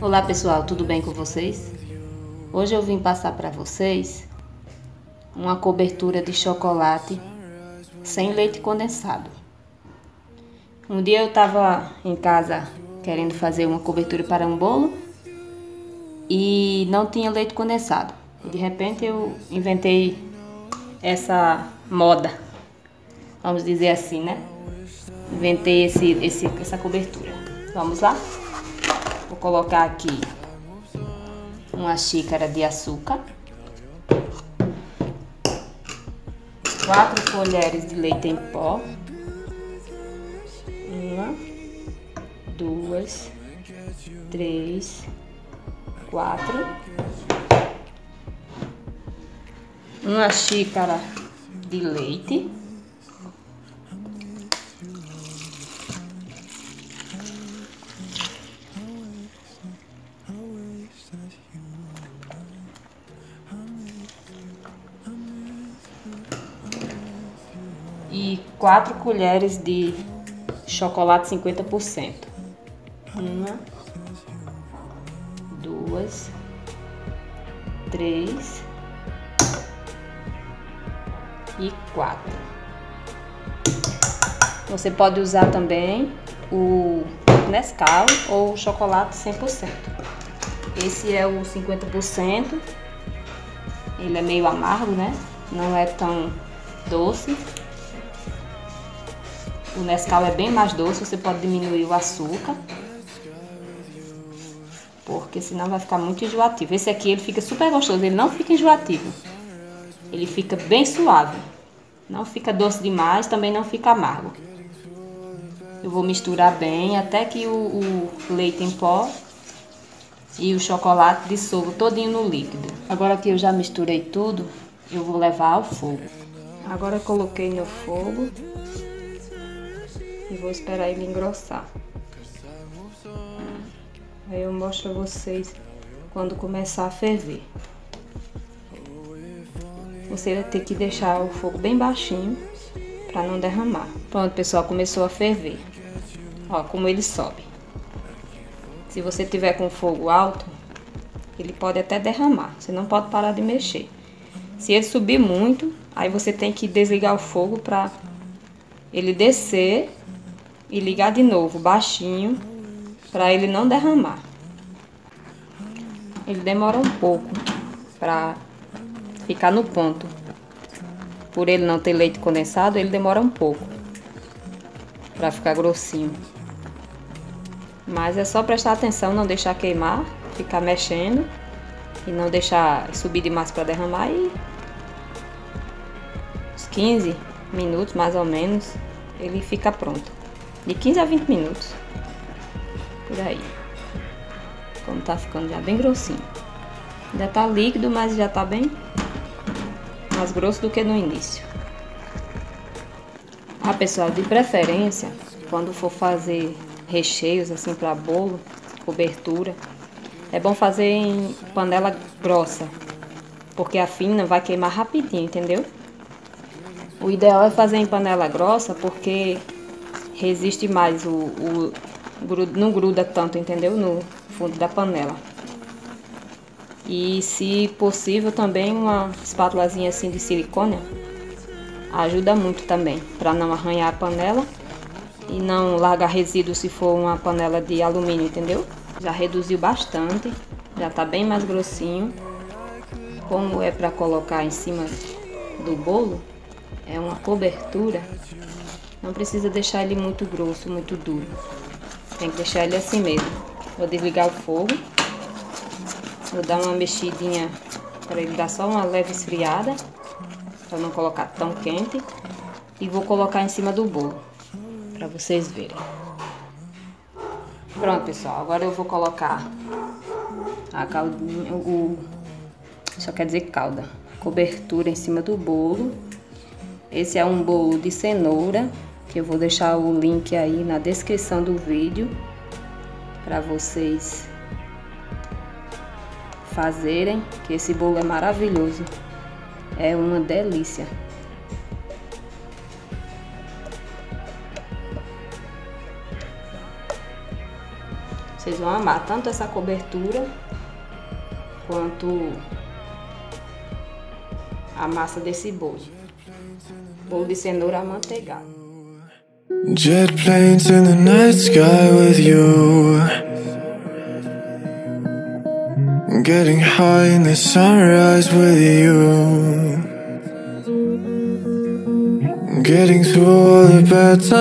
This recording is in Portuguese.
Olá pessoal, tudo bem com vocês? Hoje eu vim passar para vocês uma cobertura de chocolate sem leite condensado. Um dia eu estava em casa querendo fazer uma cobertura para um bolo e não tinha leite condensado. E de repente eu inventei essa moda, vamos dizer assim, né? Inventei esse, esse, essa cobertura. Vamos lá? Vou colocar aqui uma xícara de açúcar, quatro colheres de leite em pó, uma, duas, três, quatro, uma xícara de leite. 4 colheres de chocolate 50%. Uma, duas, três e quatro. Você pode usar também o Nescau ou o chocolate 100%. Esse é o 50%. Ele é meio amargo, né? Não é tão doce. O Nescau é bem mais doce, você pode diminuir o açúcar. Porque senão vai ficar muito enjoativo. Esse aqui ele fica super gostoso, ele não fica enjoativo. Ele fica bem suave. Não fica doce demais, também não fica amargo. Eu vou misturar bem até que o, o leite em pó e o chocolate dissolvam todinho no líquido. Agora que eu já misturei tudo, eu vou levar ao fogo. Agora coloquei no fogo e vou esperar ele engrossar. Aí eu mostro a vocês quando começar a ferver. Você vai ter que deixar o fogo bem baixinho para não derramar. Pronto, pessoal, começou a ferver. Ó, como ele sobe. Se você tiver com fogo alto, ele pode até derramar. Você não pode parar de mexer. Se ele subir muito, aí você tem que desligar o fogo para ele descer e ligar de novo baixinho para ele não derramar. Ele demora um pouco para ficar no ponto. Por ele não ter leite condensado, ele demora um pouco para ficar grossinho. Mas é só prestar atenção, não deixar queimar, ficar mexendo e não deixar subir demais para derramar e uns 15 minutos mais ou menos ele fica pronto de 15 a 20 minutos. Por aí. Como tá ficando já bem grossinho. Ainda tá líquido, mas já tá bem mais grosso do que no início. Ah, pessoal, de preferência, quando for fazer recheios assim para bolo, cobertura, é bom fazer em panela grossa, porque a fina vai queimar rapidinho, entendeu? O ideal é fazer em panela grossa, porque resiste mais, o, o não gruda tanto, entendeu? No fundo da panela. E se possível também uma espátulazinha assim de silicone ajuda muito também para não arranhar a panela e não largar resíduo se for uma panela de alumínio, entendeu? Já reduziu bastante, já tá bem mais grossinho. Como é para colocar em cima do bolo, é uma cobertura não precisa deixar ele muito grosso, muito duro. Tem que deixar ele assim mesmo. Vou desligar o fogo. Vou dar uma mexidinha para ele dar só uma leve esfriada. Para não colocar tão quente. E vou colocar em cima do bolo. Para vocês verem. Pronto, pessoal. Agora eu vou colocar a caldinha, o... Só quer dizer calda. Cobertura em cima do bolo. Esse é um bolo de cenoura que eu vou deixar o link aí na descrição do vídeo para vocês fazerem, que esse bolo é maravilhoso. É uma delícia. Vocês vão amar tanto essa cobertura quanto a massa desse bolo. Bolo de cenoura amanteigado. Jet planes in the night sky with you. Getting high in the sunrise with you. Getting through all the bad times.